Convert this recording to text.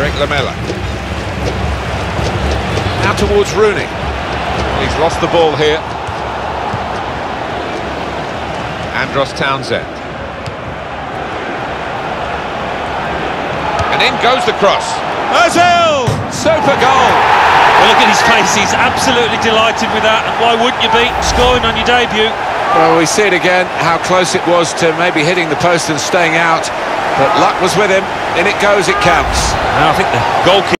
Eric Lamela. Now towards Rooney. He's lost the ball here. Andros Townsend. And in goes the cross. Ozil! Super goal! Well, look at his face, he's absolutely delighted with that, and why wouldn't you be scoring on your debut? Well, we see it again, how close it was to maybe hitting the post and staying out, but luck was with him. In it goes, it counts. And I think the goalkeeper...